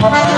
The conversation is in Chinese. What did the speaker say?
好吗